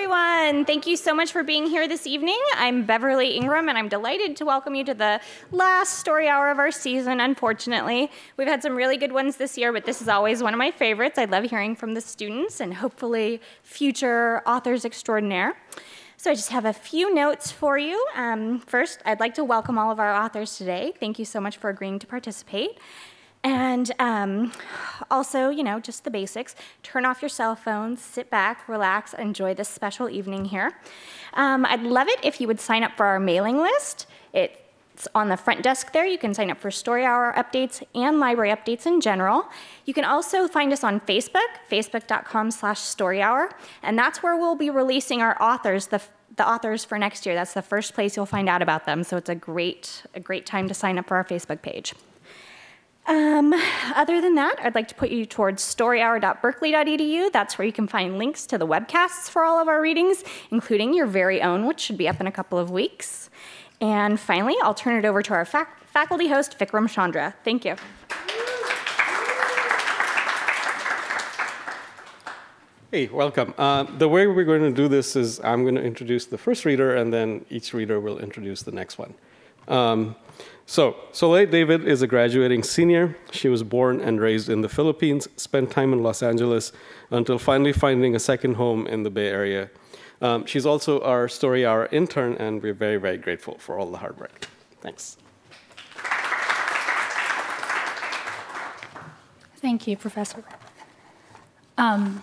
everyone. Thank you so much for being here this evening. I'm Beverly Ingram, and I'm delighted to welcome you to the last story hour of our season, unfortunately. We've had some really good ones this year, but this is always one of my favorites. I love hearing from the students and hopefully future authors extraordinaire. So I just have a few notes for you. Um, first, I'd like to welcome all of our authors today. Thank you so much for agreeing to participate. And um, also, you know, just the basics. Turn off your cell phones, sit back, relax, enjoy this special evening here. Um, I'd love it if you would sign up for our mailing list. It's on the front desk there. You can sign up for story hour updates and library updates in general. You can also find us on Facebook, facebook.com slash storyhour, and that's where we'll be releasing our authors, the the authors for next year. That's the first place you'll find out about them. So it's a great, a great time to sign up for our Facebook page. Um, other than that, I'd like to put you towards storyhour.berkeley.edu. That's where you can find links to the webcasts for all of our readings, including your very own, which should be up in a couple of weeks. And finally, I'll turn it over to our fac faculty host, Vikram Chandra. Thank you. Hey, welcome. Uh, the way we're going to do this is I'm going to introduce the first reader, and then each reader will introduce the next one. Um, so, Soleil David is a graduating senior. She was born and raised in the Philippines, spent time in Los Angeles until finally finding a second home in the Bay Area. Um, she's also our Story Hour intern, and we're very, very grateful for all the hard work. Thanks. Thank you, Professor. Um,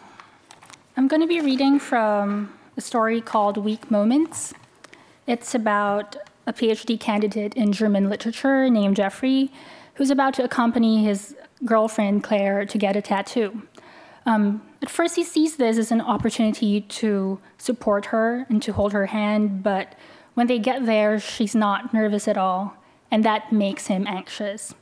I'm going to be reading from a story called Weak Moments. It's about a PhD candidate in German literature named Jeffrey, who's about to accompany his girlfriend Claire to get a tattoo. Um, at first, he sees this as an opportunity to support her and to hold her hand, but when they get there, she's not nervous at all, and that makes him anxious.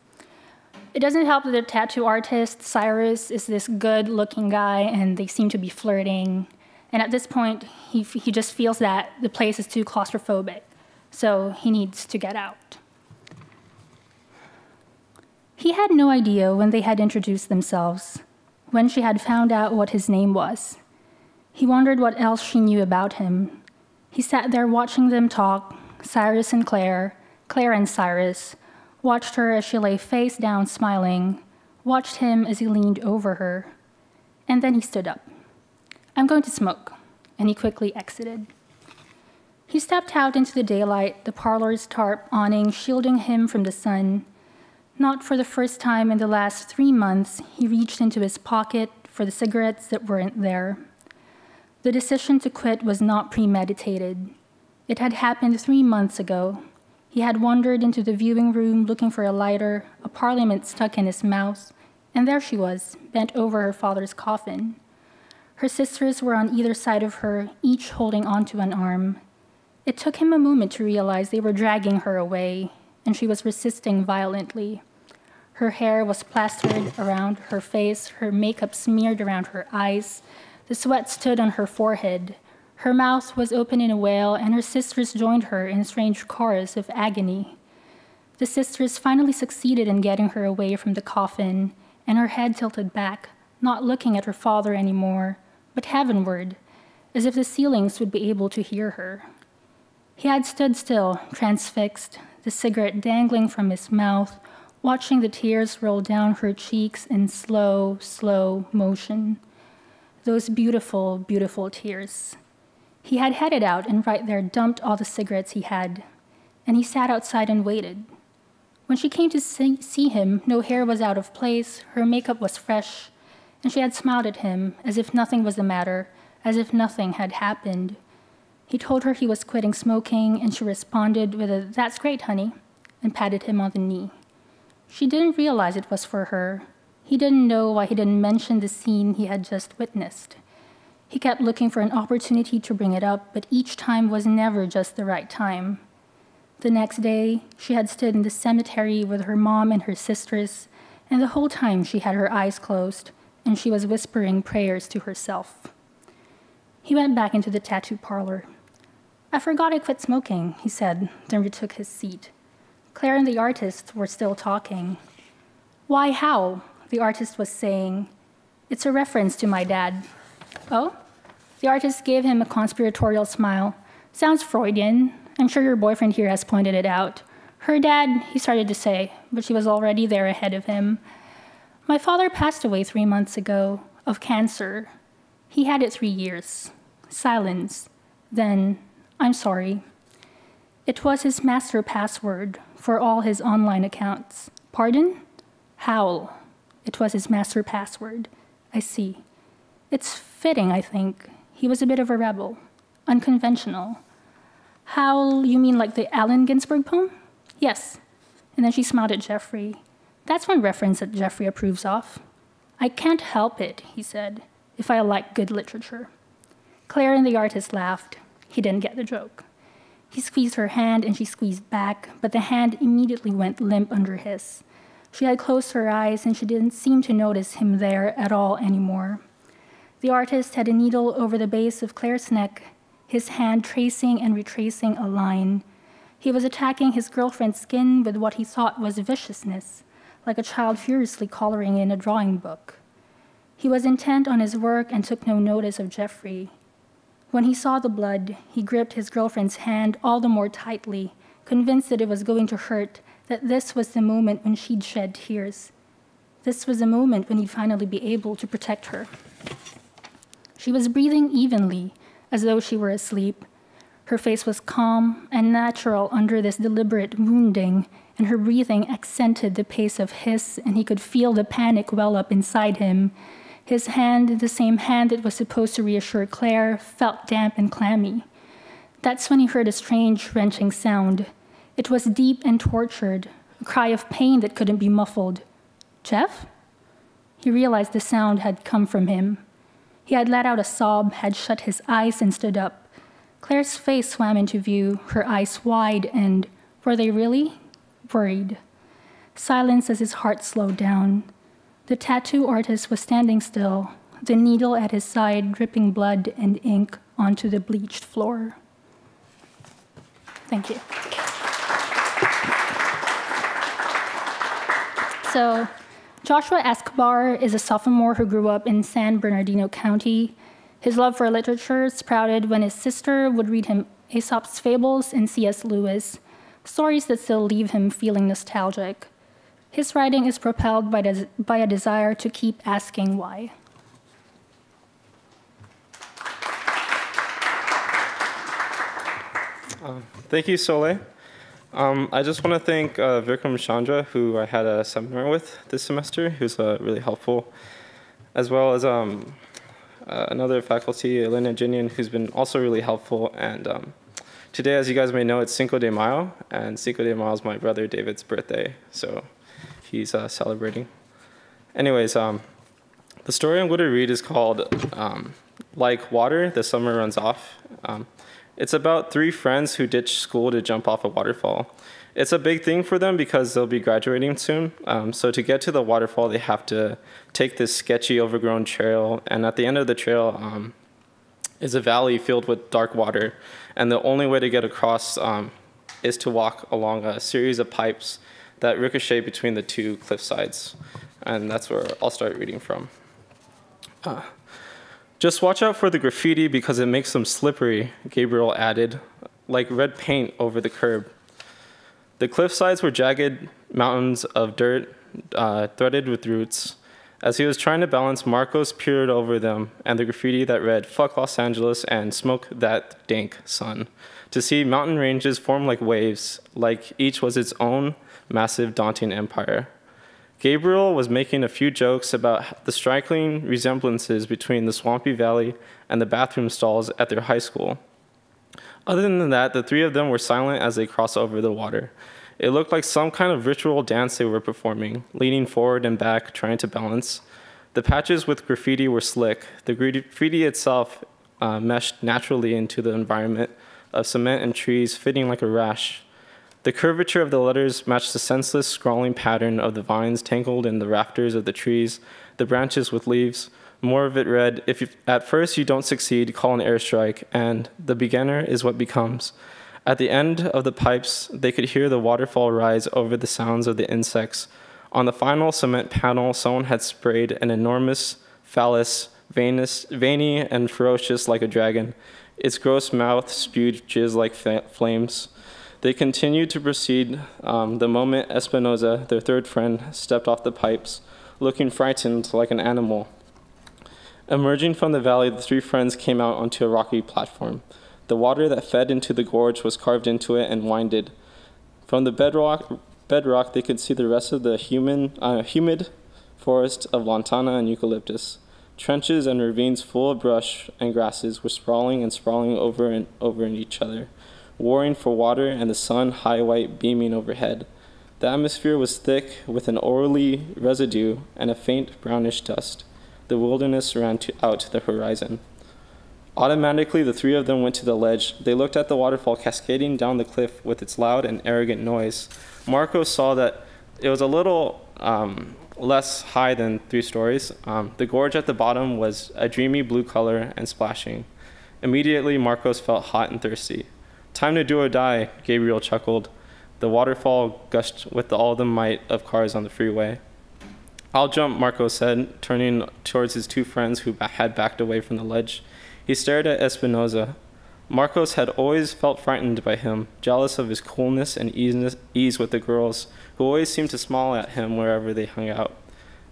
It doesn't help that the tattoo artist, Cyrus, is this good looking guy, and they seem to be flirting. And at this point, he, he just feels that the place is too claustrophobic so he needs to get out. He had no idea when they had introduced themselves, when she had found out what his name was. He wondered what else she knew about him. He sat there watching them talk, Cyrus and Claire, Claire and Cyrus, watched her as she lay face down smiling, watched him as he leaned over her. And then he stood up. I'm going to smoke. And he quickly exited. He stepped out into the daylight, the parlor's tarp awning shielding him from the sun. Not for the first time in the last three months, he reached into his pocket for the cigarettes that weren't there. The decision to quit was not premeditated. It had happened three months ago. He had wandered into the viewing room looking for a lighter, a parliament stuck in his mouth, and there she was, bent over her father's coffin. Her sisters were on either side of her, each holding onto an arm. It took him a moment to realize they were dragging her away, and she was resisting violently. Her hair was plastered around her face, her makeup smeared around her eyes. The sweat stood on her forehead. Her mouth was open in a wail, and her sisters joined her in a strange chorus of agony. The sisters finally succeeded in getting her away from the coffin, and her head tilted back, not looking at her father anymore, but heavenward, as if the ceilings would be able to hear her. He had stood still, transfixed, the cigarette dangling from his mouth, watching the tears roll down her cheeks in slow, slow motion. Those beautiful, beautiful tears. He had headed out and right there dumped all the cigarettes he had, and he sat outside and waited. When she came to see him, no hair was out of place, her makeup was fresh, and she had smiled at him as if nothing was the matter, as if nothing had happened. He told her he was quitting smoking, and she responded with a, That's great, honey, and patted him on the knee. She didn't realize it was for her. He didn't know why he didn't mention the scene he had just witnessed. He kept looking for an opportunity to bring it up, but each time was never just the right time. The next day, she had stood in the cemetery with her mom and her sisters, and the whole time she had her eyes closed, and she was whispering prayers to herself. He went back into the tattoo parlor. I forgot I quit smoking, he said, then retook his seat. Claire and the artist were still talking. Why, how? The artist was saying. It's a reference to my dad. Oh? The artist gave him a conspiratorial smile. Sounds Freudian. I'm sure your boyfriend here has pointed it out. Her dad, he started to say, but she was already there ahead of him. My father passed away three months ago of cancer. He had it three years. Silence. Then, I'm sorry. It was his master password for all his online accounts. Pardon? Howl. It was his master password. I see. It's fitting, I think. He was a bit of a rebel, unconventional. Howl, you mean like the Allen Ginsberg poem? Yes. And then she smiled at Jeffrey. That's one reference that Jeffrey approves of. I can't help it, he said, if I like good literature. Claire and the artist laughed. He didn't get the joke. He squeezed her hand and she squeezed back, but the hand immediately went limp under his. She had closed her eyes and she didn't seem to notice him there at all anymore. The artist had a needle over the base of Claire's neck, his hand tracing and retracing a line. He was attacking his girlfriend's skin with what he thought was viciousness, like a child furiously coloring in a drawing book. He was intent on his work and took no notice of Jeffrey. When he saw the blood, he gripped his girlfriend's hand all the more tightly, convinced that it was going to hurt, that this was the moment when she'd shed tears. This was the moment when he'd finally be able to protect her. She was breathing evenly, as though she were asleep. Her face was calm and natural under this deliberate wounding, and her breathing accented the pace of his, and he could feel the panic well up inside him. His hand, the same hand that was supposed to reassure Claire, felt damp and clammy. That's when he heard a strange, wrenching sound. It was deep and tortured, a cry of pain that couldn't be muffled. Jeff? He realized the sound had come from him. He had let out a sob, had shut his eyes, and stood up. Claire's face swam into view, her eyes wide, and were they really? Worried. Silence as his heart slowed down. The tattoo artist was standing still, the needle at his side dripping blood and ink onto the bleached floor. Thank you. So, Joshua Escobar is a sophomore who grew up in San Bernardino County. His love for literature sprouted when his sister would read him Aesop's Fables and C.S. Lewis, stories that still leave him feeling nostalgic. His writing is propelled by, des- by a desire to keep asking why. Uh, thank you, Soleil. Um, I just want to thank uh, Vikram Chandra, who I had a seminar with this semester, who's uh, really helpful, as well as um, uh, another faculty, Elena Jinian, who's been also really helpful. And um, today, as you guys may know, it's Cinco de Mayo, and Cinco de Mayo is my brother David's birthday, so he's uh, celebrating. Anyways, um, the story I'm going to read is called um, Like Water, the Summer Runs Off. Um, it's about three friends who ditch school to jump off a waterfall. It's a big thing for them because they'll be graduating soon. Um, so to get to the waterfall, they have to take this sketchy, overgrown trail, and at the end of the trail um, is a valley filled with dark water, and the only way to get across um, is to walk along a series of pipes that ricochet between the two cliff sides, and that's where I'll start reading from. Uh, just watch out for the graffiti because it makes them slippery, Gabriel added, like red paint over the curb. The cliff sides were jagged mountains of dirt uh, threaded with roots. As he was trying to balance, Marcos peered over them and the graffiti that read, Fuck Los Angeles and Smoke That Dank Sun, to see mountain ranges form like waves, like each was its own massive, daunting empire. Gabriel was making a few jokes about the striking resemblances between the swampy valley and the bathroom stalls at their high school. Other than that, the three of them were silent as they crossed over the water. It looked like some kind of ritual dance they were performing, leaning forward and back, trying to balance. The patches with graffiti were slick. The graffiti itself uh, meshed naturally into the environment of cement and trees, fitting like a rash. The curvature of the letters matched the senseless, scrawling pattern of the vines tangled in the rafters of the trees, the branches with leaves. More of it read, If you, at first you don't succeed, call an airstrike, and the beginner is what becomes. At the end of the pipes, they could hear the waterfall rise over the sounds of the insects. On the final cement panel, someone had sprayed an enormous phallus veinous, veiny and ferocious like a dragon. Its gross mouth spewed jizz like flames. They continued to proceed um, the moment Espinoza, their third friend, stepped off the pipes, looking frightened like an animal. Emerging from the valley, the three friends came out onto a rocky platform. The water that fed into the gorge was carved into it and winded. From the bedrock, bedrock they could see the rest of the human, uh, humid forest of lantana and eucalyptus. Trenches and ravines full of brush and grasses were sprawling and sprawling over and over in each other, warring for water and the sun high white beaming overhead. The atmosphere was thick with an oily residue and a faint brownish dust. The wilderness ran to, out to the horizon. Automatically, the three of them went to the ledge. They looked at the waterfall cascading down the cliff with its loud and arrogant noise. Marco saw that it was a little um, less high than three stories. Um, the gorge at the bottom was a dreamy blue color and splashing. Immediately, Marcos felt hot and thirsty. Time to do or die, Gabriel chuckled. The waterfall gushed with all the might of cars on the freeway. I'll jump, Marco said, turning towards his two friends who had backed away from the ledge. He stared at Espinosa. Marcos had always felt frightened by him, jealous of his coolness and ease with the girls, who always seemed to smile at him wherever they hung out.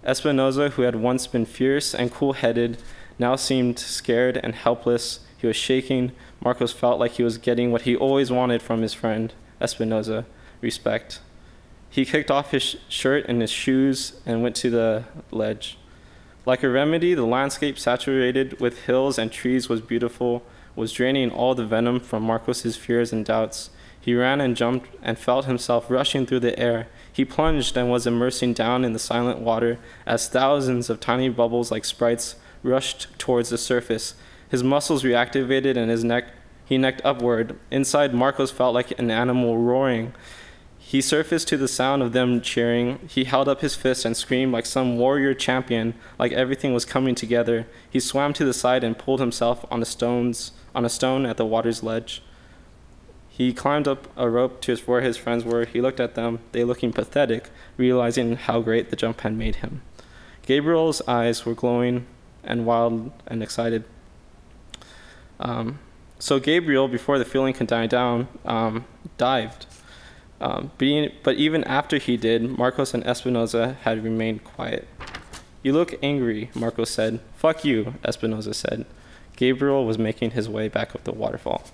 Espinosa, who had once been fierce and cool headed, now seemed scared and helpless. He was shaking. Marcos felt like he was getting what he always wanted from his friend, Espinoza respect. He kicked off his shirt and his shoes and went to the ledge. Like a remedy, the landscape saturated with hills and trees was beautiful, was draining all the venom from Marcos's fears and doubts. He ran and jumped and felt himself rushing through the air. He plunged and was immersing down in the silent water as thousands of tiny bubbles like sprites rushed towards the surface. His muscles reactivated and his neck he necked upward. Inside Marcos felt like an animal roaring. He surfaced to the sound of them cheering. He held up his fist and screamed like some warrior champion, like everything was coming together. He swam to the side and pulled himself on a stones on a stone at the water's ledge. He climbed up a rope to where his friends were. He looked at them, they looking pathetic, realizing how great the jump had made him. Gabriel's eyes were glowing and wild and excited. Um, so Gabriel, before the feeling could die down, um, dived. Um, being, but even after he did, Marcos and Espinoza had remained quiet. You look angry, Marcos said. Fuck you, Espinoza said. Gabriel was making his way back up the waterfall.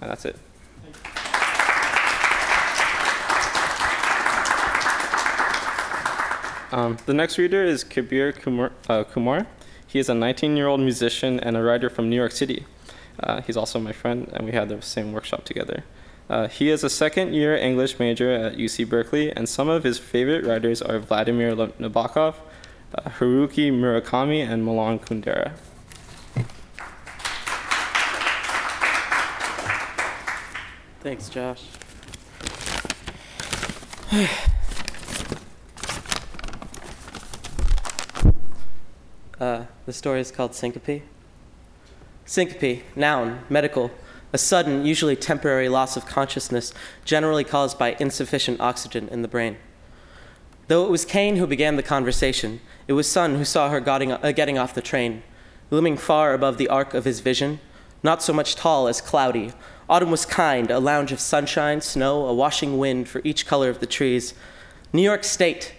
And that's it. Um, the next reader is Kabir Kumar, uh, Kumar. He is a 19 year old musician and a writer from New York City. Uh, he's also my friend, and we had the same workshop together. Uh, he is a second year English major at UC Berkeley, and some of his favorite writers are Vladimir Nabokov, uh, Haruki Murakami, and Milan Kundera. Thanks, Josh. uh, the story is called Syncope. Syncope, noun, medical a sudden, usually temporary loss of consciousness, generally caused by insufficient oxygen in the brain. Though it was Kane who began the conversation, it was Sun who saw her uh, getting off the train. Looming far above the arc of his vision, not so much tall as cloudy, autumn was kind, a lounge of sunshine, snow, a washing wind for each color of the trees. New York State,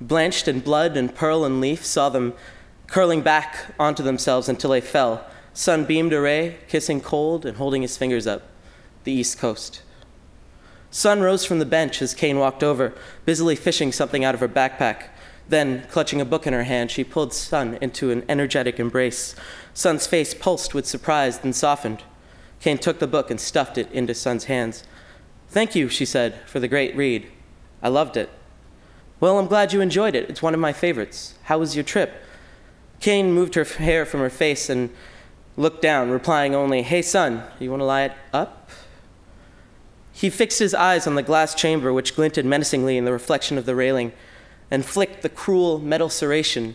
blanched in blood and pearl and leaf, saw them curling back onto themselves until they fell, Sun beamed a ray, kissing cold and holding his fingers up. The East Coast. Sun rose from the bench as Kane walked over, busily fishing something out of her backpack. Then, clutching a book in her hand, she pulled Sun into an energetic embrace. Sun's face pulsed with surprise, then softened. Kane took the book and stuffed it into Sun's hands. Thank you, she said, for the great read. I loved it. Well, I'm glad you enjoyed it. It's one of my favorites. How was your trip? Kane moved her hair from her face and looked down, replying only, Hey, son, you want to lie it up? He fixed his eyes on the glass chamber, which glinted menacingly in the reflection of the railing, and flicked the cruel metal serration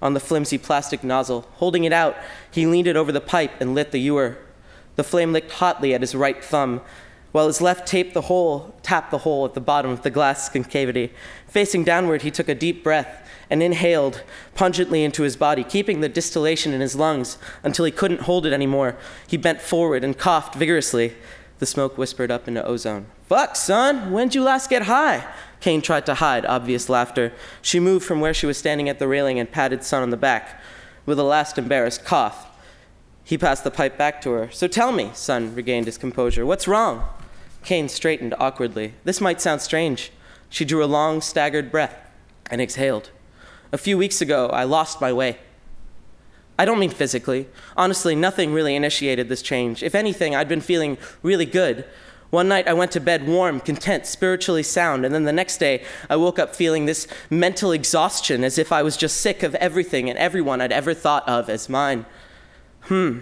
on the flimsy plastic nozzle. Holding it out, he leaned it over the pipe and lit the ewer. The flame licked hotly at his right thumb. while his left taped the hole, tapped the hole at the bottom of the glass concavity. Facing downward, he took a deep breath and inhaled pungently into his body, keeping the distillation in his lungs until he couldn't hold it anymore. He bent forward and coughed vigorously. The smoke whispered up into ozone. Fuck, son, when'd you last get high? Kane tried to hide obvious laughter. She moved from where she was standing at the railing and patted Sun on the back with a last embarrassed cough. He passed the pipe back to her. So tell me, Sun regained his composure. What's wrong? Kane straightened awkwardly. This might sound strange. She drew a long, staggered breath and exhaled. A few weeks ago, I lost my way. I don't mean physically. Honestly, nothing really initiated this change. If anything, I'd been feeling really good. One night I went to bed warm, content, spiritually sound, and then the next day I woke up feeling this mental exhaustion as if I was just sick of everything and everyone I'd ever thought of as mine. Hmm.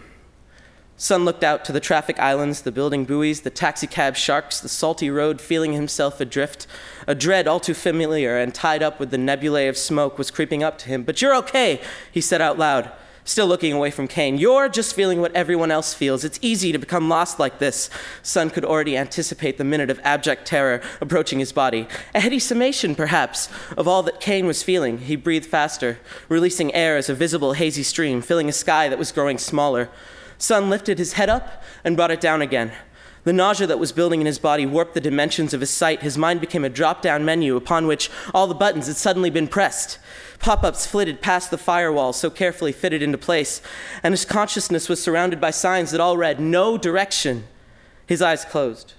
Sun looked out to the traffic islands, the building buoys, the taxicab sharks, the salty road, feeling himself adrift. A dread all too familiar and tied up with the nebulae of smoke was creeping up to him. But you're okay, he said out loud, still looking away from Kane. You're just feeling what everyone else feels. It's easy to become lost like this. Sun could already anticipate the minute of abject terror approaching his body. A heady summation, perhaps, of all that Kane was feeling. He breathed faster, releasing air as a visible hazy stream, filling a sky that was growing smaller. Sun lifted his head up and brought it down again. The nausea that was building in his body warped the dimensions of his sight. His mind became a drop down menu upon which all the buttons had suddenly been pressed. Pop ups flitted past the firewall, so carefully fitted into place, and his consciousness was surrounded by signs that all read no direction. His eyes closed.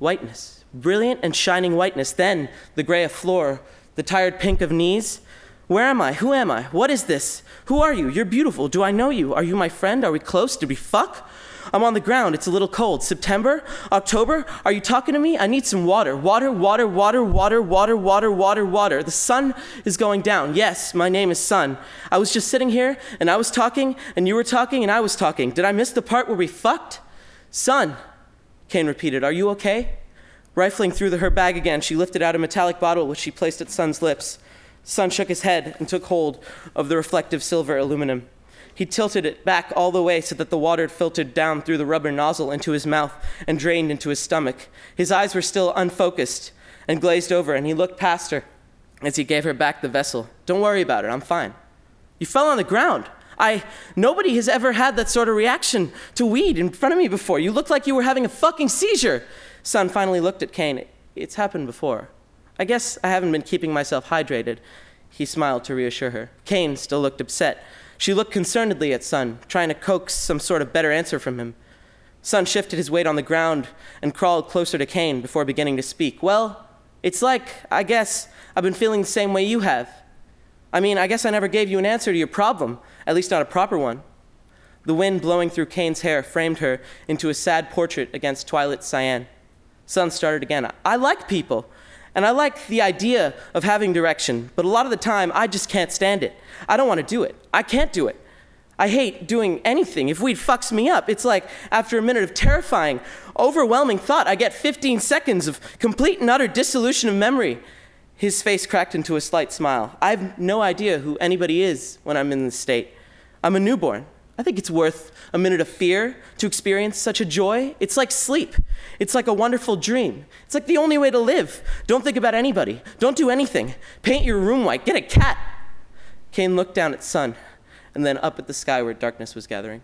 Whiteness, brilliant and shining whiteness, then the gray of floor, the tired pink of knees, where am I? Who am I? What is this? Who are you? You're beautiful. Do I know you? Are you my friend? Are we close? Did we fuck? I'm on the ground. It's a little cold. September? October? Are you talking to me? I need some water. Water, water, water, water, water, water, water, water. The sun is going down. Yes, my name is Sun. I was just sitting here and I was talking and you were talking and I was talking. Did I miss the part where we fucked? Sun, Kane repeated. Are you okay? Rifling through the, her bag again, she lifted out a metallic bottle which she placed at Sun's lips. Sun shook his head and took hold of the reflective silver aluminum. He tilted it back all the way so that the water filtered down through the rubber nozzle into his mouth and drained into his stomach. His eyes were still unfocused and glazed over, and he looked past her as he gave her back the vessel. Don't worry about it, I'm fine. You fell on the ground. I nobody has ever had that sort of reaction to weed in front of me before. You looked like you were having a fucking seizure. Sun finally looked at Kane. It's happened before. I guess I haven't been keeping myself hydrated. He smiled to reassure her. Kane still looked upset. She looked concernedly at Sun, trying to coax some sort of better answer from him. Sun shifted his weight on the ground and crawled closer to Kane before beginning to speak. Well, it's like, I guess, I've been feeling the same way you have. I mean, I guess I never gave you an answer to your problem, at least not a proper one. The wind blowing through Kane's hair framed her into a sad portrait against twilight cyan. Sun started again. I like people. And I like the idea of having direction, but a lot of the time I just can't stand it. I don't want to do it. I can't do it. I hate doing anything. If weed fucks me up, it's like after a minute of terrifying, overwhelming thought, I get 15 seconds of complete and utter dissolution of memory. His face cracked into a slight smile. I have no idea who anybody is when I'm in this state. I'm a newborn. I think it's worth a minute of fear to experience such a joy. It's like sleep. It's like a wonderful dream. It's like the only way to live. Don't think about anybody. Don't do anything. Paint your room white. Get a cat. Kane looked down at sun and then up at the sky where darkness was gathering.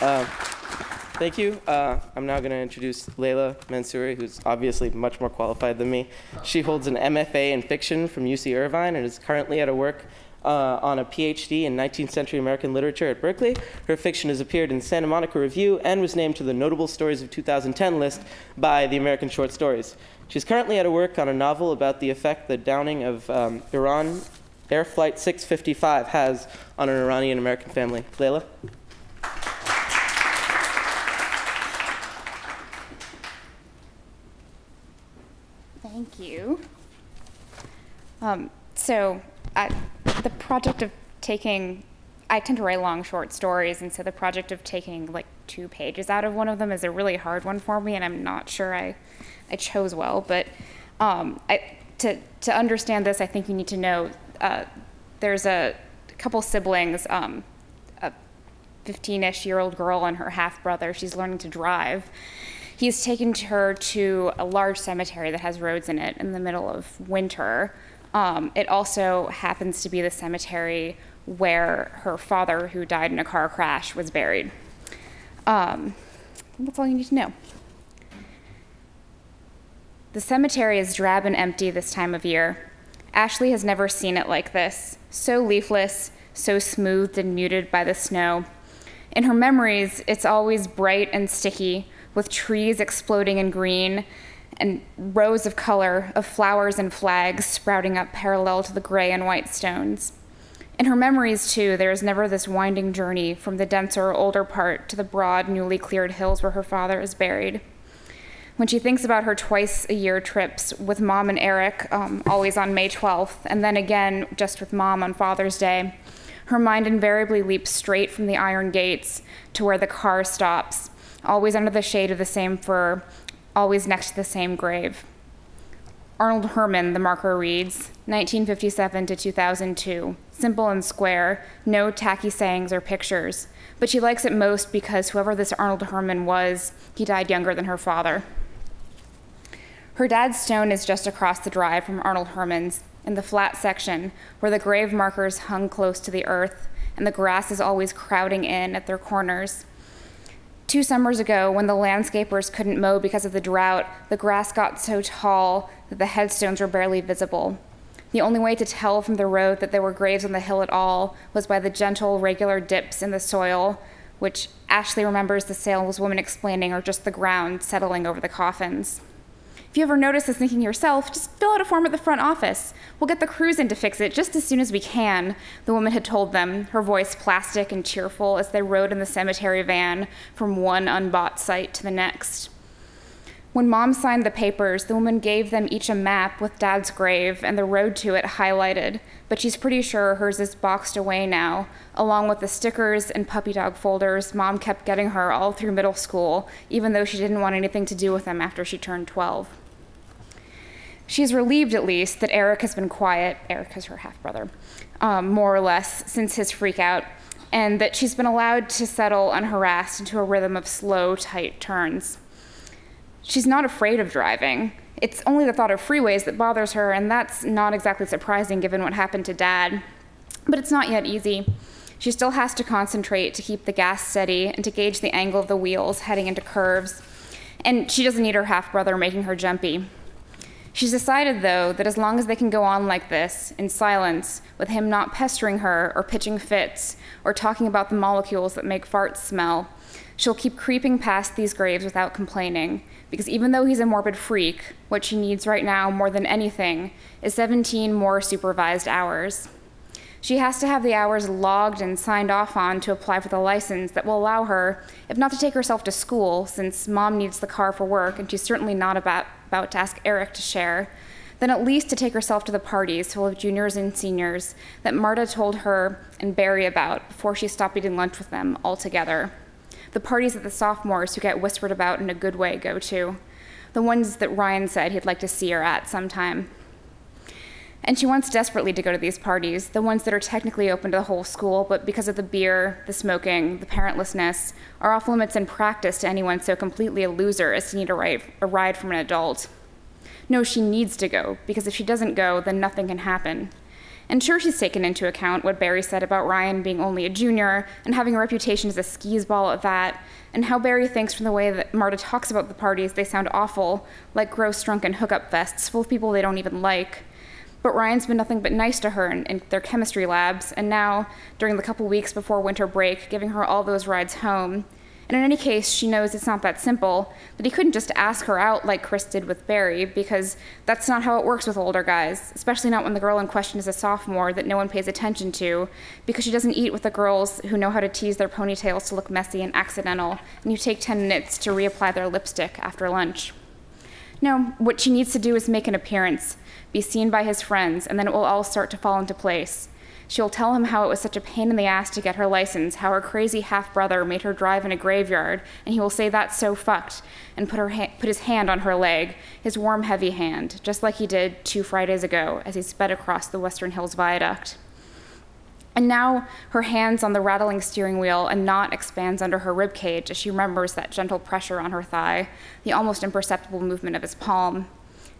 Uh, Thank you. Uh, I'm now going to introduce Leila Mansouri, who's obviously much more qualified than me. She holds an MFA in fiction from UC Irvine and is currently at a work uh, on a PhD in 19th century American literature at Berkeley. Her fiction has appeared in Santa Monica Review and was named to the Notable Stories of 2010 list by the American Short Stories. She's currently at a work on a novel about the effect the downing of um, Iran Air Flight 655 has on an Iranian American family. Leila? Thank you. Um, so, I, the project of taking, I tend to write long short stories, and so the project of taking like two pages out of one of them is a really hard one for me, and I'm not sure I, I chose well. But um, I, to to understand this, I think you need to know uh, there's a couple siblings. Um, uh, 15 ish year old girl and her half brother. She's learning to drive. He's taken her to a large cemetery that has roads in it in the middle of winter. Um, it also happens to be the cemetery where her father, who died in a car crash, was buried. Um, that's all you need to know. The cemetery is drab and empty this time of year. Ashley has never seen it like this so leafless, so smoothed and muted by the snow. In her memories, it's always bright and sticky, with trees exploding in green and rows of color of flowers and flags sprouting up parallel to the gray and white stones. In her memories, too, there is never this winding journey from the denser, older part to the broad, newly cleared hills where her father is buried. When she thinks about her twice a year trips with mom and Eric, um, always on May 12th, and then again just with mom on Father's Day, her mind invariably leaps straight from the iron gates to where the car stops, always under the shade of the same fir, always next to the same grave. Arnold Herman, the marker reads, 1957 to 2002. Simple and square, no tacky sayings or pictures. But she likes it most because whoever this Arnold Herman was, he died younger than her father. Her dad's stone is just across the drive from Arnold Herman's, in the flat section, where the grave markers hung close to the earth, and the grass is always crowding in at their corners. Two summers ago, when the landscapers couldn't mow because of the drought, the grass got so tall that the headstones were barely visible. The only way to tell from the road that there were graves on the hill at all was by the gentle, regular dips in the soil, which Ashley remembers the saleswoman explaining are just the ground settling over the coffins. If you ever notice this thinking yourself, just fill out a form at the front office. We'll get the crews in to fix it just as soon as we can, the woman had told them, her voice plastic and cheerful as they rode in the cemetery van from one unbought site to the next. When mom signed the papers, the woman gave them each a map with dad's grave and the road to it highlighted, but she's pretty sure hers is boxed away now, along with the stickers and puppy dog folders mom kept getting her all through middle school, even though she didn't want anything to do with them after she turned 12. She's relieved, at least, that Eric has been quiet, Eric is her half brother, um, more or less, since his freakout, and that she's been allowed to settle unharassed into a rhythm of slow, tight turns. She's not afraid of driving. It's only the thought of freeways that bothers her, and that's not exactly surprising given what happened to Dad. But it's not yet easy. She still has to concentrate to keep the gas steady and to gauge the angle of the wheels heading into curves. And she doesn't need her half brother making her jumpy. She's decided, though, that as long as they can go on like this, in silence, with him not pestering her or pitching fits or talking about the molecules that make farts smell, she'll keep creeping past these graves without complaining. Because even though he's a morbid freak, what she needs right now more than anything is 17 more supervised hours. She has to have the hours logged and signed off on to apply for the license that will allow her, if not to take herself to school, since mom needs the car for work and she's certainly not about about to ask Eric to share, then at least to take herself to the parties full of juniors and seniors that Marta told her and Barry about before she stopped eating lunch with them altogether. The parties that the sophomores who get whispered about in a good way go to. The ones that Ryan said he'd like to see her at sometime. And she wants desperately to go to these parties, the ones that are technically open to the whole school, but because of the beer, the smoking, the parentlessness, are off limits in practice to anyone so completely a loser as to need a ride, a ride from an adult. No, she needs to go, because if she doesn't go, then nothing can happen. And sure, she's taken into account what Barry said about Ryan being only a junior and having a reputation as a skis ball at that, and how Barry thinks from the way that Marta talks about the parties they sound awful, like gross drunken hookup fests full of people they don't even like. But Ryan's been nothing but nice to her in, in their chemistry labs, and now, during the couple weeks before winter break, giving her all those rides home. And in any case, she knows it's not that simple, but he couldn't just ask her out like Chris did with Barry, because that's not how it works with older guys, especially not when the girl in question is a sophomore that no one pays attention to, because she doesn't eat with the girls who know how to tease their ponytails to look messy and accidental, and you take 10 minutes to reapply their lipstick after lunch. No, what she needs to do is make an appearance, be seen by his friends, and then it will all start to fall into place. She'll tell him how it was such a pain in the ass to get her license, how her crazy half brother made her drive in a graveyard, and he will say that's so fucked, and put, her put his hand on her leg, his warm, heavy hand, just like he did two Fridays ago as he sped across the Western Hills Viaduct. And now her hands on the rattling steering wheel, a knot expands under her rib cage as she remembers that gentle pressure on her thigh, the almost imperceptible movement of his palm.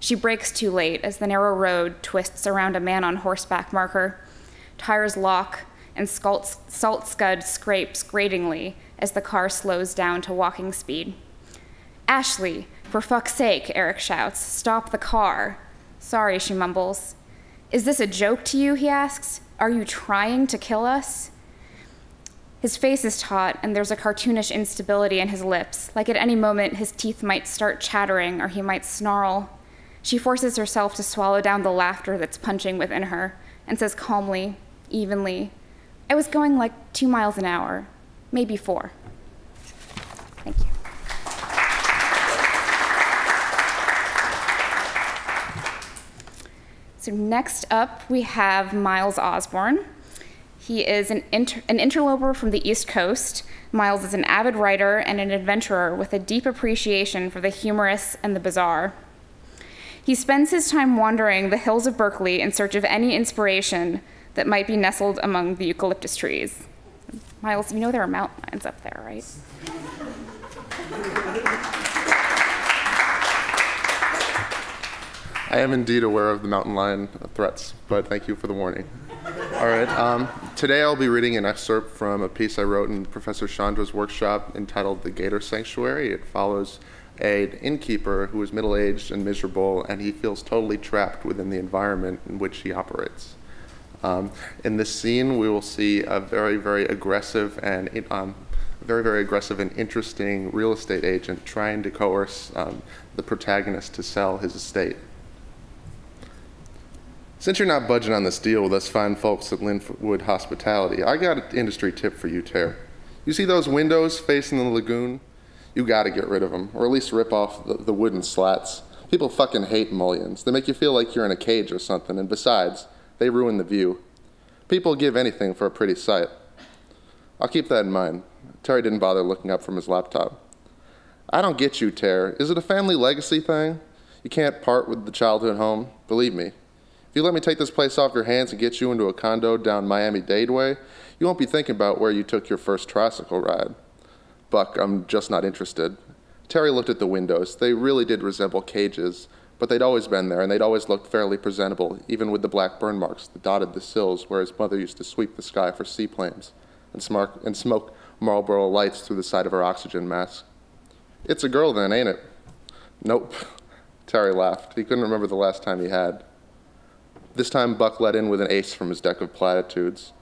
She brakes too late as the narrow road twists around a man on horseback marker. Tires lock, and salt scud scrapes gratingly as the car slows down to walking speed. Ashley, for fuck's sake, Eric shouts, stop the car. Sorry, she mumbles. Is this a joke to you? he asks. Are you trying to kill us? His face is taut, and there's a cartoonish instability in his lips, like at any moment his teeth might start chattering or he might snarl. She forces herself to swallow down the laughter that's punching within her and says calmly, evenly, I was going like two miles an hour, maybe four. Thank you. So next up, we have Myles Osborne. He is an, inter- an interloper from the East Coast. Myles is an avid writer and an adventurer with a deep appreciation for the humorous and the bizarre. He spends his time wandering the hills of Berkeley in search of any inspiration that might be nestled among the eucalyptus trees. Myles, you know there are mountain lions up there, right? I am indeed aware of the mountain lion threats, but thank you for the warning. All right. Um, today I'll be reading an excerpt from a piece I wrote in Professor Chandra's workshop entitled The Gator Sanctuary. It follows an innkeeper who is middle aged and miserable, and he feels totally trapped within the environment in which he operates. Um, in this scene, we will see a very, very aggressive and um, very, very aggressive and interesting real estate agent trying to coerce um, the protagonist to sell his estate. Since you're not budging on this deal with us fine folks at Linwood Hospitality, I got an industry tip for you, Ter. You see those windows facing the lagoon? You gotta get rid of them, or at least rip off the, the wooden slats. People fucking hate mullions. They make you feel like you're in a cage or something, and besides, they ruin the view. People give anything for a pretty sight. I'll keep that in mind. Terry didn't bother looking up from his laptop. I don't get you, Ter. Is it a family legacy thing? You can't part with the childhood home? Believe me, you let me take this place off your hands and get you into a condo down Miami Dade way, you won't be thinking about where you took your first tricycle ride. Buck, I'm just not interested. Terry looked at the windows. They really did resemble cages, but they'd always been there, and they'd always looked fairly presentable, even with the black burn marks that dotted the sills where his mother used to sweep the sky for seaplanes and, smart, and smoke Marlboro lights through the side of her oxygen mask. It's a girl then, ain't it? Nope. Terry laughed. He couldn't remember the last time he had. This time, Buck let in with an ace from his deck of platitudes.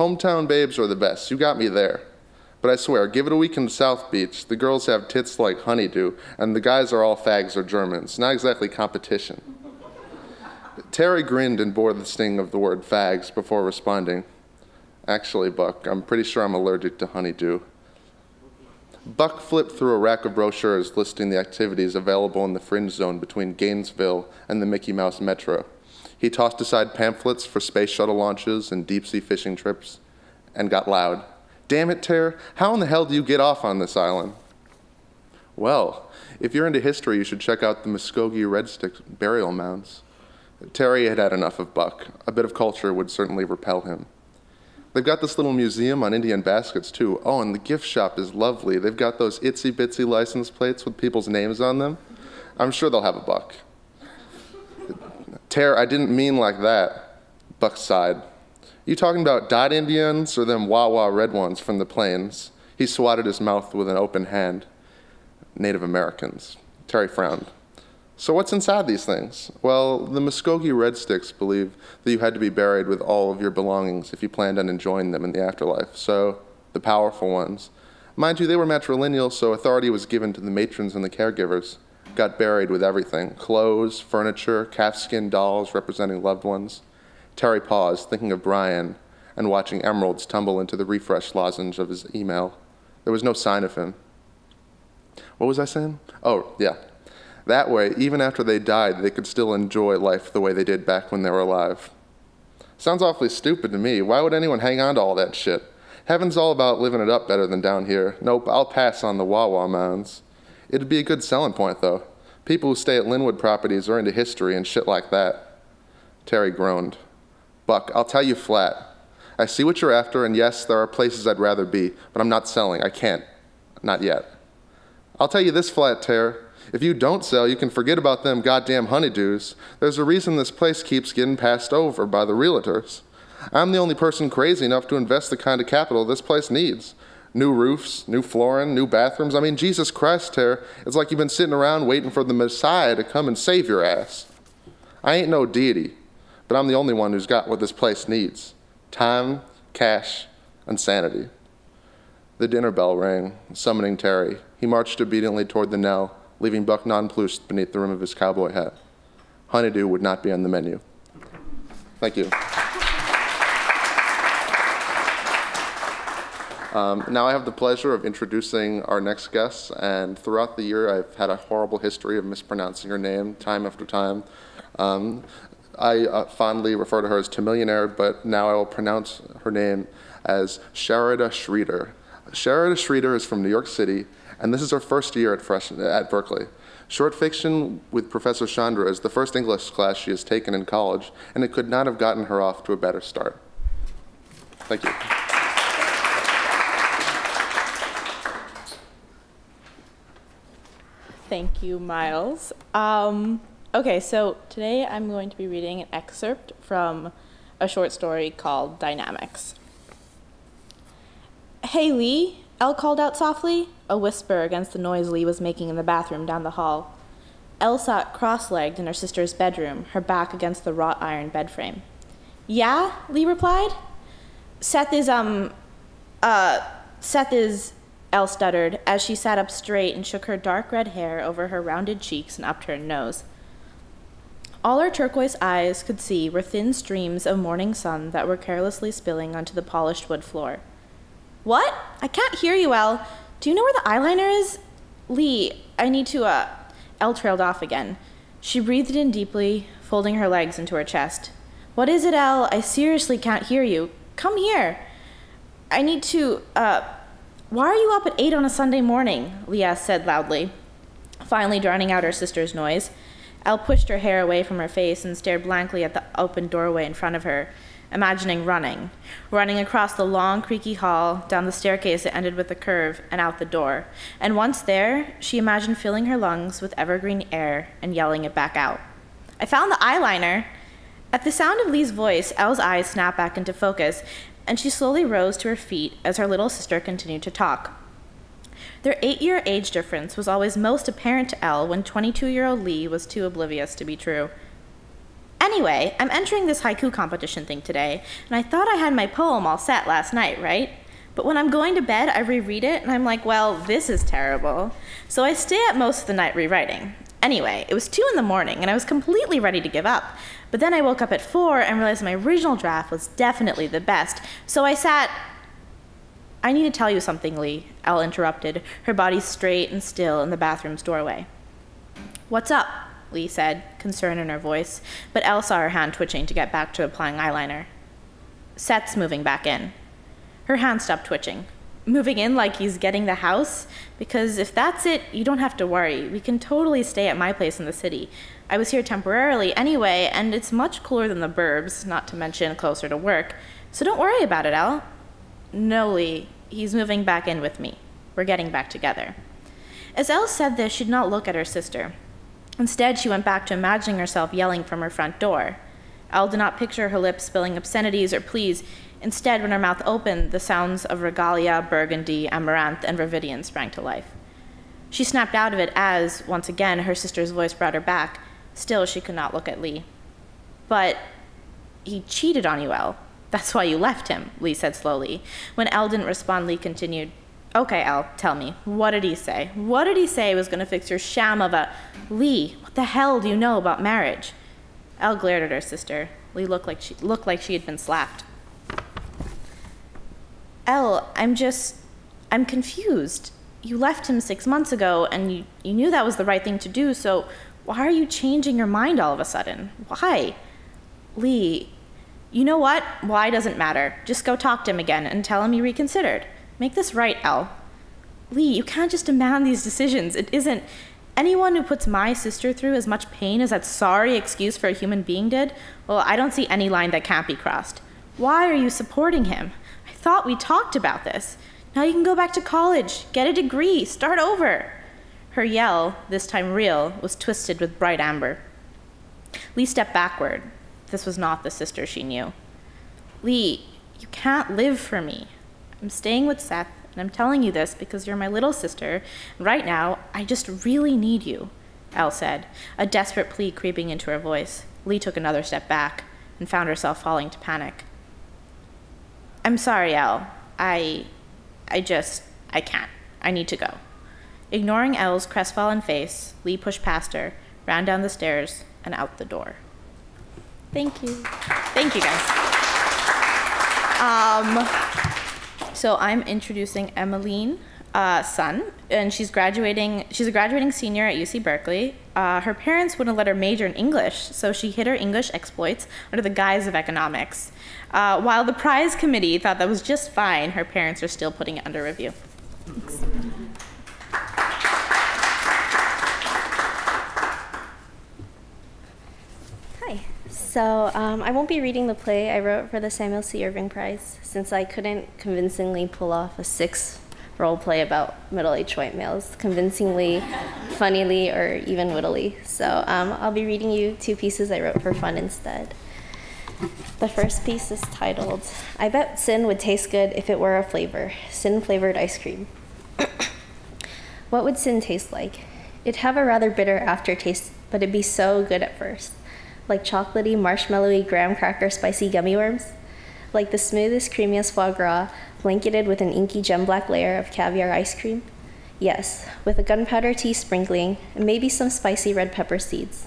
Hometown babes are the best. You got me there. But I swear, give it a week in South Beach. The girls have tits like honeydew, and the guys are all fags or Germans. Not exactly competition. Terry grinned and bore the sting of the word fags before responding. Actually, Buck, I'm pretty sure I'm allergic to honeydew. Buck flipped through a rack of brochures listing the activities available in the fringe zone between Gainesville and the Mickey Mouse Metro. He tossed aside pamphlets for space shuttle launches and deep sea fishing trips and got loud. Damn it, Ter, how in the hell do you get off on this island? Well, if you're into history, you should check out the Muskogee Red Stick burial mounds. Terry had had enough of Buck. A bit of culture would certainly repel him. They've got this little museum on Indian baskets, too. Oh, and the gift shop is lovely. They've got those itsy bitsy license plates with people's names on them. I'm sure they'll have a buck. Ter, I didn't mean like that. Buck sighed. You talking about dot Indians or them Wawa red ones from the plains? He swatted his mouth with an open hand. Native Americans. Terry frowned. So what's inside these things? Well, the Muskogee Red Sticks believe that you had to be buried with all of your belongings if you planned on enjoying them in the afterlife. So, the powerful ones. Mind you, they were matrilineal, so authority was given to the matrons and the caregivers got buried with everything clothes, furniture, calfskin dolls representing loved ones. Terry paused, thinking of Brian and watching emeralds tumble into the refresh lozenge of his email. There was no sign of him. What was I saying? Oh, yeah. That way, even after they died, they could still enjoy life the way they did back when they were alive. Sounds awfully stupid to me. Why would anyone hang on to all that shit? Heaven's all about living it up better than down here. Nope, I'll pass on the Wawa mounds. It'd be a good selling point, though. People who stay at Linwood properties are into history and shit like that. Terry groaned. Buck, I'll tell you flat. I see what you're after, and yes, there are places I'd rather be, but I'm not selling. I can't. Not yet. I'll tell you this flat Terry. If you don't sell, you can forget about them goddamn honeydews. There's a reason this place keeps getting passed over by the realtors. I'm the only person crazy enough to invest the kind of capital this place needs. New roofs, new flooring, new bathrooms. I mean, Jesus Christ, Tara, it's like you've been sitting around waiting for the Messiah to come and save your ass. I ain't no deity, but I'm the only one who's got what this place needs time, cash, and sanity. The dinner bell rang, summoning Terry. He marched obediently toward the knell, leaving Buck nonplussed beneath the rim of his cowboy hat. Honeydew would not be on the menu. Thank you. Um, now I have the pleasure of introducing our next guest, and throughout the year I've had a horrible history of mispronouncing her name time after time. Um, I uh, fondly refer to her as Tamillionaire, but now I will pronounce her name as Sharada Sridhar. Sharada Sridhar is from New York City, and this is her first year at, fresh, at Berkeley. Short fiction with Professor Chandra is the first English class she has taken in college, and it could not have gotten her off to a better start. Thank you. Thank you, Myles. Um, okay, so today I'm going to be reading an excerpt from a short story called Dynamics. Hey, Lee, Elle called out softly, a whisper against the noise Lee was making in the bathroom down the hall. Elle sat cross legged in her sister's bedroom, her back against the wrought iron bed frame. Yeah, Lee replied. Seth is, um, uh, Seth is Elle stuttered as she sat up straight and shook her dark red hair over her rounded cheeks and upturned nose. All her turquoise eyes could see were thin streams of morning sun that were carelessly spilling onto the polished wood floor. What? I can't hear you, Elle. Do you know where the eyeliner is? Lee, I need to, uh. Elle trailed off again. She breathed in deeply, folding her legs into her chest. What is it, Elle? I seriously can't hear you. Come here. I need to, uh, why are you up at eight on a Sunday morning? Leah said loudly, finally drowning out her sister's noise. Elle pushed her hair away from her face and stared blankly at the open doorway in front of her, imagining running. Running across the long, creaky hall, down the staircase that ended with a curve, and out the door. And once there, she imagined filling her lungs with evergreen air and yelling it back out. I found the eyeliner! At the sound of Lee's voice, Elle's eyes snapped back into focus, and she slowly rose to her feet as her little sister continued to talk. Their eight year age difference was always most apparent to Elle when 22 year old Lee was too oblivious to be true. Anyway, I'm entering this haiku competition thing today, and I thought I had my poem all set last night, right? But when I'm going to bed, I reread it, and I'm like, well, this is terrible. So I stay up most of the night rewriting. Anyway, it was 2 in the morning, and I was completely ready to give up. But then I woke up at 4 and realized my original draft was definitely the best. So I sat. I need to tell you something, Lee, Elle interrupted, her body straight and still in the bathroom's doorway. What's up? Lee said, concern in her voice, but Elle saw her hand twitching to get back to applying eyeliner. Seth's moving back in. Her hand stopped twitching. Moving in like he's getting the house? Because if that's it, you don't have to worry. We can totally stay at my place in the city. I was here temporarily anyway, and it's much cooler than the burbs, not to mention closer to work. So don't worry about it, Elle. No, Lee. He's moving back in with me. We're getting back together. As Elle said this, she did not look at her sister. Instead, she went back to imagining herself yelling from her front door. Elle did not picture her lips spilling obscenities or pleas. Instead, when her mouth opened, the sounds of regalia, burgundy, amaranth, and viridian sprang to life. She snapped out of it as, once again, her sister's voice brought her back. Still, she could not look at Lee. But he cheated on you, El. That's why you left him, Lee said slowly. When El didn't respond, Lee continued, Okay, Elle, tell me, what did he say? What did he say was going to fix your sham of a. Lee, what the hell do you know about marriage? Elle glared at her sister. Lee looked like she, looked like she had been slapped. Elle, I'm just. I'm confused. You left him six months ago, and you, you knew that was the right thing to do, so why are you changing your mind all of a sudden? Why? Lee, you know what? Why doesn't matter. Just go talk to him again and tell him you reconsidered. Make this right, Elle. Lee, you can't just demand these decisions. It isn't. Anyone who puts my sister through as much pain as that sorry excuse for a human being did, well, I don't see any line that can't be crossed. Why are you supporting him? I thought we talked about this. Now you can go back to college, get a degree, start over. Her yell, this time real, was twisted with bright amber. Lee stepped backward. This was not the sister she knew. Lee, you can't live for me. I'm staying with Seth, and I'm telling you this because you're my little sister, and right now, I just really need you, Elle said, a desperate plea creeping into her voice. Lee took another step back and found herself falling to panic. I'm sorry, Elle. I. I just. I can't. I need to go. Ignoring Elle's crestfallen face, Lee pushed past her, ran down the stairs, and out the door. Thank you. Thank you, guys. Um, so I'm introducing Emmyline uh, Sun, and she's graduating. She's a graduating senior at UC Berkeley. Uh, her parents wouldn't let her major in English, so she hid her English exploits under the guise of economics. Uh, while the prize committee thought that was just fine, her parents are still putting it under review. Thanks. So um, I won't be reading the play I wrote for the Samuel C. Irving Prize since I couldn't convincingly pull off a six role play about middle-aged white males convincingly, funnily, or even wittily. So um, I'll be reading you two pieces I wrote for fun instead. The first piece is titled, I Bet Sin Would Taste Good If It Were a Flavor Sin Flavored Ice Cream. what would sin taste like? It'd have a rather bitter aftertaste, but it'd be so good at first. Like chocolatey, marshmallowy, graham cracker, spicy gummy worms. Like the smoothest, creamiest foie gras, blanketed with an inky gem black layer of caviar ice cream. Yes, with a gunpowder tea sprinkling, and maybe some spicy red pepper seeds.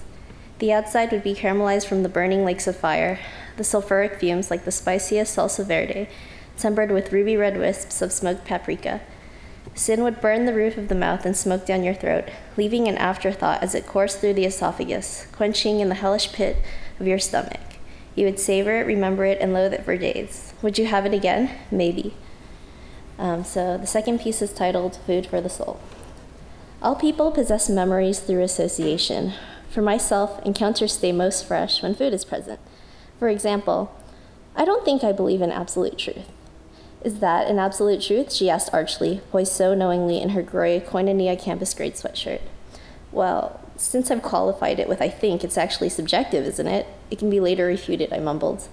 The outside would be caramelized from the burning lakes of fire, the sulfuric fumes like the spiciest salsa verde, tempered with ruby red wisps of smoked paprika. Sin would burn the roof of the mouth and smoke down your throat, leaving an afterthought as it coursed through the esophagus, quenching in the hellish pit of your stomach. You would savor it, remember it, and loathe it for days. Would you have it again? Maybe. Um, so the second piece is titled Food for the Soul. All people possess memories through association. For myself, encounters stay most fresh when food is present. For example, I don't think I believe in absolute truth. Is that an absolute truth? She asked archly, poised so knowingly in her gray Koinonia campus grade sweatshirt. Well, since I've qualified it with I think, it's actually subjective, isn't it? It can be later refuted, I mumbled.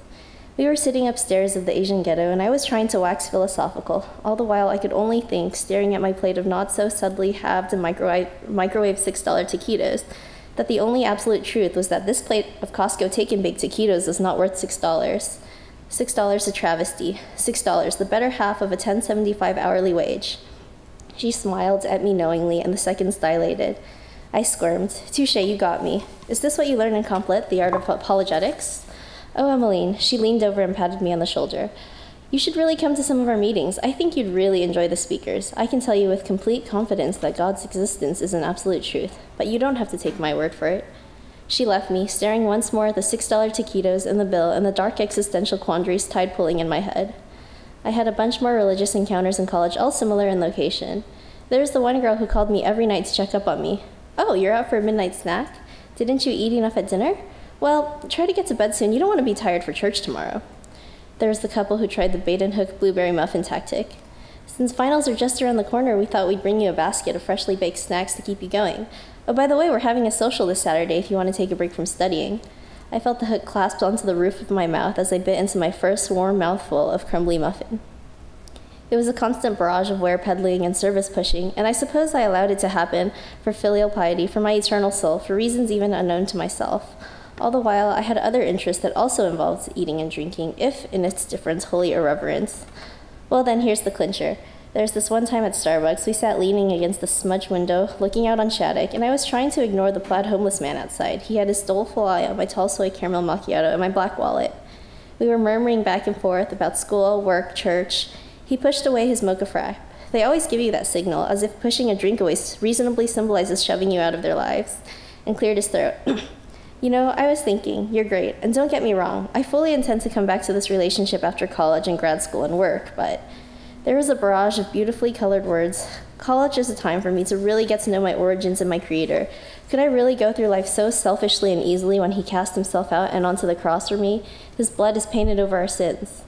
We were sitting upstairs of the Asian ghetto, and I was trying to wax philosophical. All the while, I could only think, staring at my plate of not so subtly halved and microwave, microwave $6 taquitos, that the only absolute truth was that this plate of Costco take and bake taquitos is not worth $6. $6 a travesty. $6, the better half of a 1075 hourly wage. She smiled at me knowingly, and the seconds dilated. I squirmed. Touche, you got me. Is this what you learn in Comp Lit, the art of apologetics? Oh, Emmyline. She leaned over and patted me on the shoulder. You should really come to some of our meetings. I think you'd really enjoy the speakers. I can tell you with complete confidence that God's existence is an absolute truth, but you don't have to take my word for it. She left me, staring once more at the $6 taquitos and the bill and the dark existential quandaries tide pulling in my head. I had a bunch more religious encounters in college, all similar in location. There was the one girl who called me every night to check up on me. Oh, you're out for a midnight snack? Didn't you eat enough at dinner? Well, try to get to bed soon. You don't want to be tired for church tomorrow. There was the couple who tried the bait and hook blueberry muffin tactic. Since finals are just around the corner, we thought we'd bring you a basket of freshly baked snacks to keep you going. Oh, by the way, we're having a social this Saturday if you want to take a break from studying. I felt the hook clasped onto the roof of my mouth as I bit into my first warm mouthful of crumbly muffin. It was a constant barrage of ware peddling and service pushing, and I suppose I allowed it to happen for filial piety, for my eternal soul, for reasons even unknown to myself. All the while, I had other interests that also involved eating and drinking, if, in its difference, holy irreverence. Well, then, here's the clincher. There's this one time at Starbucks, we sat leaning against the smudged window, looking out on Shattuck, and I was trying to ignore the plaid homeless man outside. He had his doleful eye on my tall soy caramel macchiato and my black wallet. We were murmuring back and forth about school, work, church. He pushed away his mocha frap. They always give you that signal, as if pushing a drink away reasonably symbolizes shoving you out of their lives, and cleared his throat. You know, I was thinking, you're great, and don't get me wrong, I fully intend to come back to this relationship after college and grad school and work, but there was a barrage of beautifully colored words. College is a time for me to really get to know my origins and my creator. Could I really go through life so selfishly and easily when he cast himself out and onto the cross for me? His blood is painted over our sins.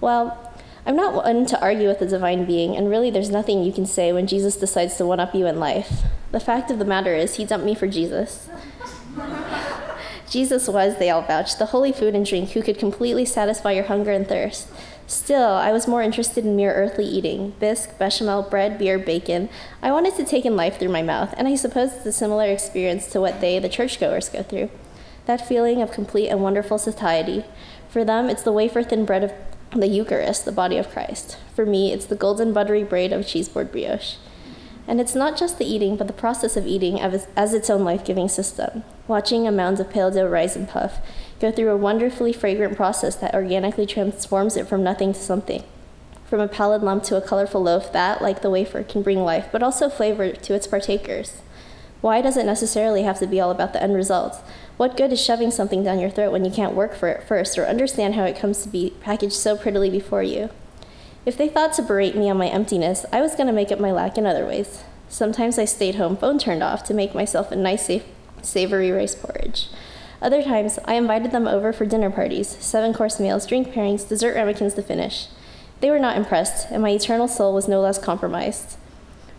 Well, I'm not one to argue with a divine being, and really there's nothing you can say when Jesus decides to one up you in life. The fact of the matter is, he dumped me for Jesus. Jesus was, they all vouched, the holy food and drink who could completely satisfy your hunger and thirst. Still, I was more interested in mere earthly eating bisque, bechamel, bread, beer, bacon. I wanted to take in life through my mouth, and I suppose it's a similar experience to what they, the churchgoers, go through. That feeling of complete and wonderful satiety. For them, it's the wafer thin bread of the Eucharist, the body of Christ. For me, it's the golden buttery braid of cheeseboard brioche. And it's not just the eating, but the process of eating as, as its own life giving system. Watching a mound of pale dough rise and puff, go through a wonderfully fragrant process that organically transforms it from nothing to something. From a pallid lump to a colorful loaf that, like the wafer, can bring life, but also flavor to its partakers. Why does it necessarily have to be all about the end result? What good is shoving something down your throat when you can't work for it first or understand how it comes to be packaged so prettily before you? If they thought to berate me on my emptiness, I was going to make up my lack in other ways. Sometimes I stayed home, phone turned off, to make myself a nice, safe, savory rice porridge. Other times, I invited them over for dinner parties, seven course meals, drink pairings, dessert ramekins to finish. They were not impressed, and my eternal soul was no less compromised.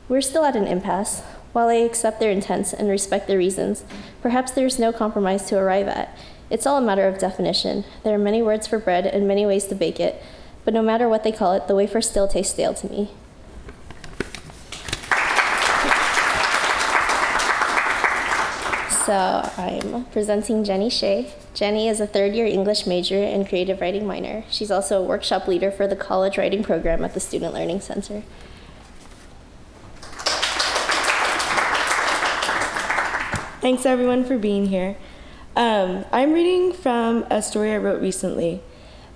We're still at an impasse. While I accept their intents and respect their reasons, perhaps there is no compromise to arrive at. It's all a matter of definition. There are many words for bread and many ways to bake it, but no matter what they call it, the wafer still tastes stale to me. So I'm presenting Jenny Xie. Jenny is a third year English major and creative writing minor. She's also a workshop leader for the college writing program at the Student Learning Center. Thanks everyone for being here. Um, I'm reading from a story I wrote recently.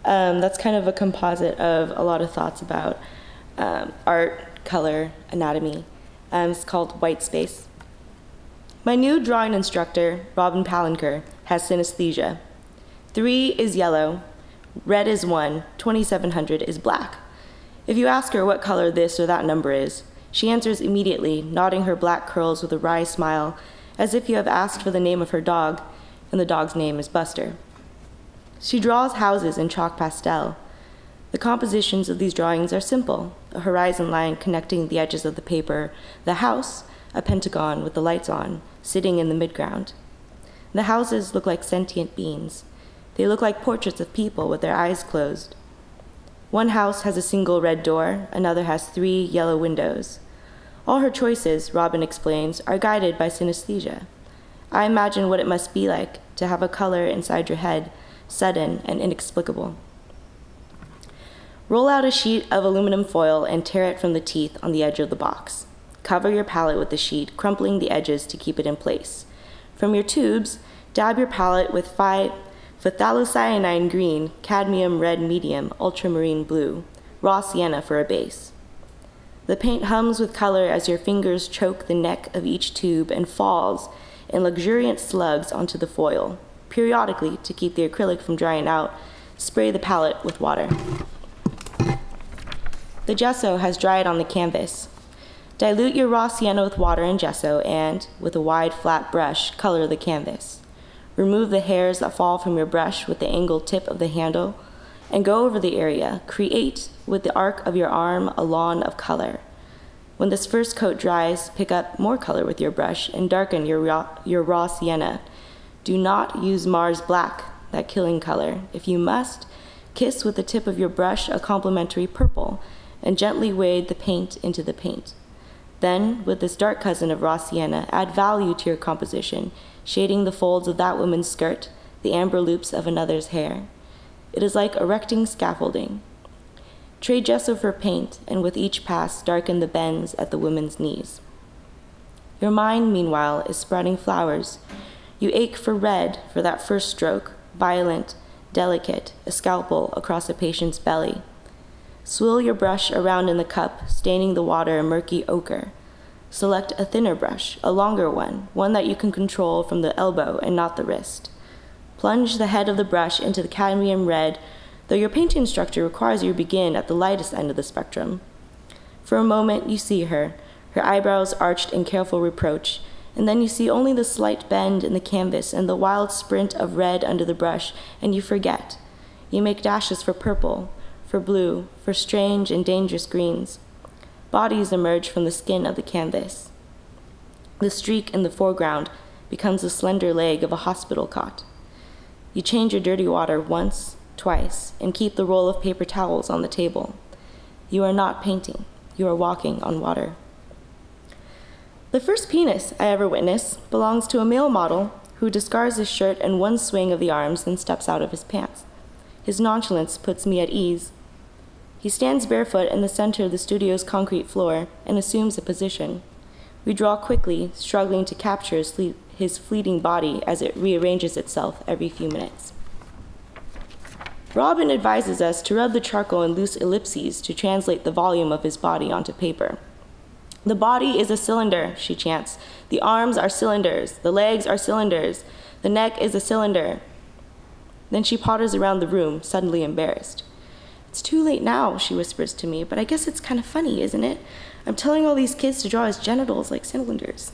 Um, that's kind of a composite of a lot of thoughts about um, art, color, anatomy. Um, it's called White Space. My new drawing instructor, Robin Palanker, has synesthesia. Three is yellow, red is one, 2700 is black. If you ask her what color this or that number is, she answers immediately, nodding her black curls with a wry smile, as if you have asked for the name of her dog, and the dog's name is Buster. She draws houses in chalk pastel. The compositions of these drawings are simple a horizon line connecting the edges of the paper, the house, a pentagon with the lights on, sitting in the midground. The houses look like sentient beings. They look like portraits of people with their eyes closed. One house has a single red door, another has three yellow windows. All her choices, Robin explains, are guided by synesthesia. I imagine what it must be like to have a color inside your head sudden, and inexplicable. Roll out a sheet of aluminum foil and tear it from the teeth on the edge of the box. Cover your palette with the sheet, crumpling the edges to keep it in place. From your tubes, dab your palette with phthalocyanine green, cadmium red medium, ultramarine blue, raw sienna for a base. The paint hums with color as your fingers choke the neck of each tube and falls in luxuriant slugs onto the foil. Periodically, to keep the acrylic from drying out, spray the palette with water. The gesso has dried on the canvas. Dilute your raw sienna with water and gesso and, with a wide flat brush, color the canvas. Remove the hairs that fall from your brush with the angled tip of the handle and go over the area. Create, with the arc of your arm, a lawn of color. When this first coat dries, pick up more color with your brush and darken your raw, your raw sienna do not use Mars Black, that killing color. If you must, kiss with the tip of your brush a complementary purple and gently wade the paint into the paint. Then, with this dark cousin of raw sienna, add value to your composition, shading the folds of that woman's skirt, the amber loops of another's hair. It is like erecting scaffolding. Trade gesso for paint, and with each pass, darken the bends at the woman's knees. Your mind, meanwhile, is spreading flowers, you ache for red for that first stroke, violent, delicate, a scalpel across a patient's belly. Swirl your brush around in the cup, staining the water a murky ochre. Select a thinner brush, a longer one, one that you can control from the elbow and not the wrist. Plunge the head of the brush into the cadmium red, though your painting instructor requires you begin at the lightest end of the spectrum. For a moment, you see her, her eyebrows arched in careful reproach, and then you see only the slight bend in the canvas and the wild sprint of red under the brush, and you forget. You make dashes for purple, for blue, for strange and dangerous greens. Bodies emerge from the skin of the canvas. The streak in the foreground becomes the slender leg of a hospital cot. You change your dirty water once, twice, and keep the roll of paper towels on the table. You are not painting, you are walking on water. The first penis I ever witnessed belongs to a male model who discards his shirt and one swing of the arms, and steps out of his pants. His nonchalance puts me at ease. He stands barefoot in the center of the studio's concrete floor and assumes a position. We draw quickly, struggling to capture his, fleeting body as it rearranges itself every few minutes. Robin advises us to rub the charcoal in loose ellipses to translate the volume of his body onto paper. The body is a cylinder, she chants. The arms are cylinders. The legs are cylinders. The neck is a cylinder. Then she potters around the room, suddenly embarrassed. It's too late now, she whispers to me, but I guess it's kind of funny, isn't it? I'm telling all these kids to draw his genitals like cylinders.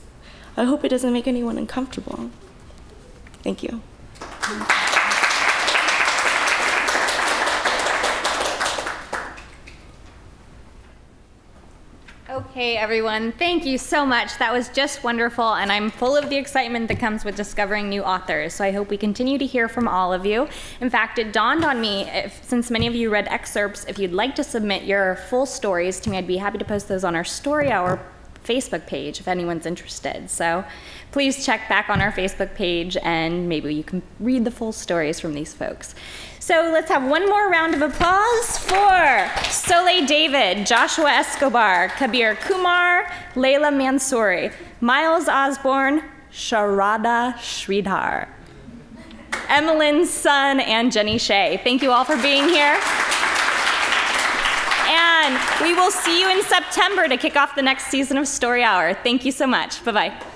I hope it doesn't make anyone uncomfortable. Thank you. Okay, everyone, thank you so much. That was just wonderful, and I'm full of the excitement that comes with discovering new authors. So I hope we continue to hear from all of you. In fact, it dawned on me, if, since many of you read excerpts, if you'd like to submit your full stories to me, I'd be happy to post those on our Story Hour Facebook page if anyone's interested. So please check back on our Facebook page, and maybe you can read the full stories from these folks. So let's have one more round of applause for Soleil David, Joshua Escobar, Kabir Kumar, Leila Mansouri, Myles Osborne, Sharada Sridhar, Emmyline Sun, and Jenny Xie. Thank you all for being here. And we will see you in September to kick off the next season of Story Hour. Thank you so much. Bye bye.